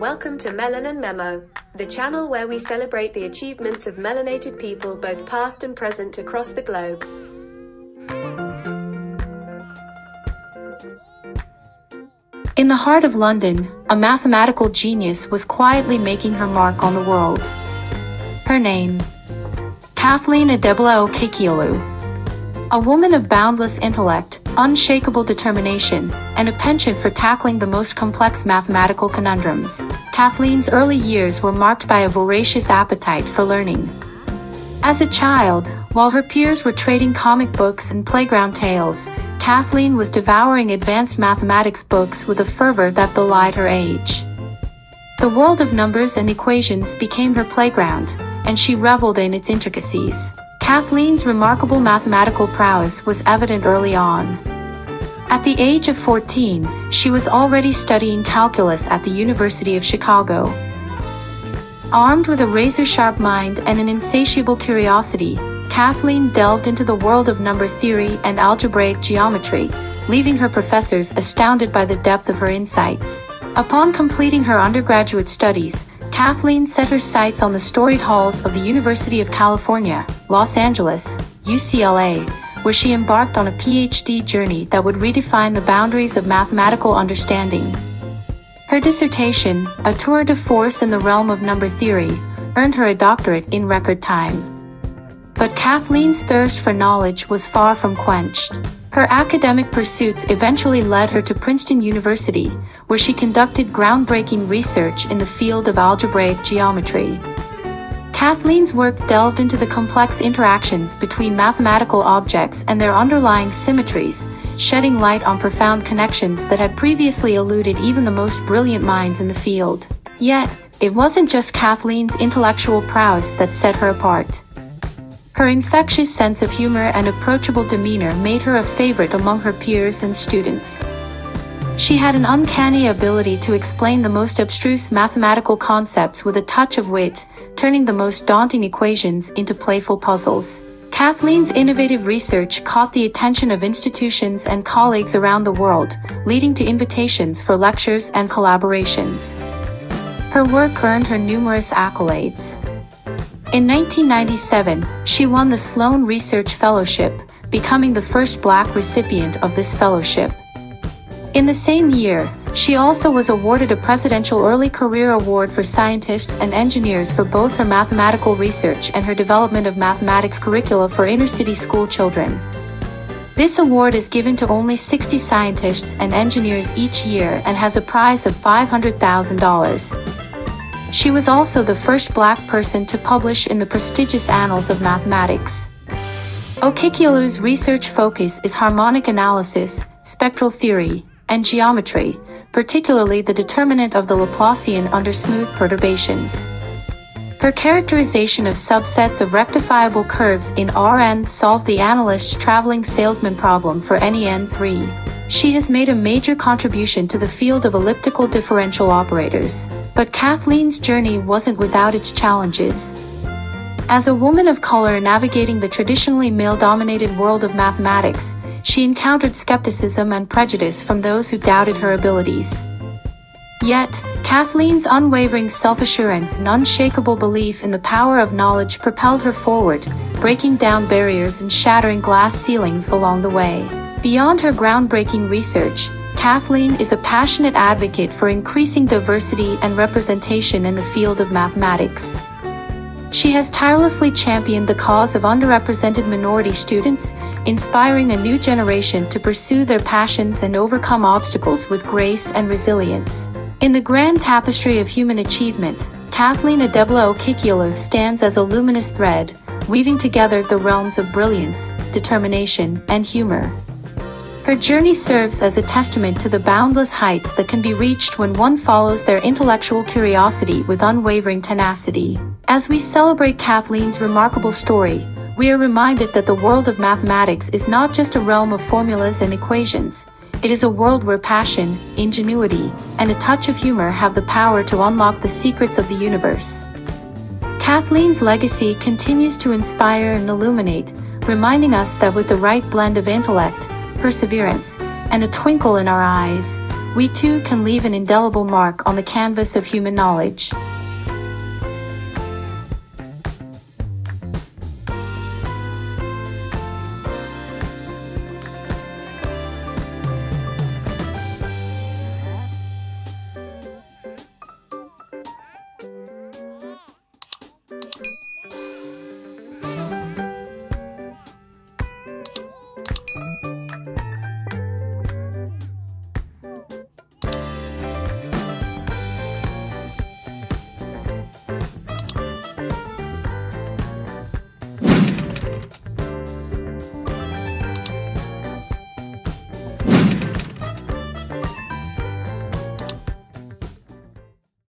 Welcome to Melanin Memo, the channel where we celebrate the achievements of melanated people both past and present across the globe. In the heart of London, a mathematical genius was quietly making her mark on the world. Her name, Kathleen Adebola Okikiolu. A woman of boundless intellect, unshakable determination, and a penchant for tackling the most complex mathematical conundrums. Kathleen's early years were marked by a voracious appetite for learning. As a child, while her peers were trading comic books and playground tales, Kathleen was devouring advanced mathematics books with a fervor that belied her age. The world of numbers and equations became her playground, and she reveled in its intricacies. Kathleen's remarkable mathematical prowess was evident early on. At the age of 14, she was already studying calculus at the University of Chicago. Armed with a razor-sharp mind and an insatiable curiosity, Kathleen delved into the world of number theory and algebraic geometry, leaving her professors astounded by the depth of her insights. Upon completing her undergraduate studies, Kathleen set her sights on the storied halls of the University of California, Los Angeles, UCLA, where she embarked on a PhD journey that would redefine the boundaries of mathematical understanding. Her dissertation, a tour de force in the realm of number theory, earned her a doctorate in record time. But Kathleen's thirst for knowledge was far from quenched. Her academic pursuits eventually led her to Princeton University, where she conducted groundbreaking research in the field of algebraic geometry. Kathleen's work delved into the complex interactions between mathematical objects and their underlying symmetries, shedding light on profound connections that had previously eluded even the most brilliant minds in the field. Yet, it wasn't just Kathleen's intellectual prowess that set her apart. Her infectious sense of humor and approachable demeanor made her a favorite among her peers and students. She had an uncanny ability to explain the most abstruse mathematical concepts with a touch of wit, turning the most daunting equations into playful puzzles. Kathleen's innovative research caught the attention of institutions and colleagues around the world, leading to invitations for lectures and collaborations. Her work earned her numerous accolades. In 1997, she won the Sloan Research Fellowship, becoming the first black recipient of this fellowship. In the same year, she also was awarded a Presidential Early Career Award for scientists and engineers for both her mathematical research and her development of mathematics curricula for inner-city school children. This award is given to only 60 scientists and engineers each year and has a prize of $500,000. She was also the first black person to publish in the prestigious Annals of Mathematics. Okikiolu's research focus is harmonic analysis, spectral theory, and geometry, particularly the determinant of the Laplacian under smooth perturbations. Her characterization of subsets of rectifiable curves in Rn solved the analyst's traveling salesman problem for NEN3. She has made a major contribution to the field of elliptical differential operators. But Kathleen's journey wasn't without its challenges. As a woman of color navigating the traditionally male-dominated world of mathematics, she encountered skepticism and prejudice from those who doubted her abilities. Yet, Kathleen's unwavering self-assurance and unshakable belief in the power of knowledge propelled her forward, breaking down barriers and shattering glass ceilings along the way. Beyond her groundbreaking research, Kathleen is a passionate advocate for increasing diversity and representation in the field of mathematics. She has tirelessly championed the cause of underrepresented minority students, inspiring a new generation to pursue their passions and overcome obstacles with grace and resilience. In the grand tapestry of human achievement, Kathleen Adebola Okikiolu stands as a luminous thread, weaving together the realms of brilliance, determination, and humor. Her journey serves as a testament to the boundless heights that can be reached when one follows their intellectual curiosity with unwavering tenacity. As we celebrate Kathleen's remarkable story, we are reminded that the world of mathematics is not just a realm of formulas and equations. It is a world where passion, ingenuity, and a touch of humor have the power to unlock the secrets of the universe. Kathleen's legacy continues to inspire and illuminate, reminding us that with the right blend of intellect, perseverance, and a twinkle in our eyes, we too can leave an indelible mark on the canvas of human knowledge.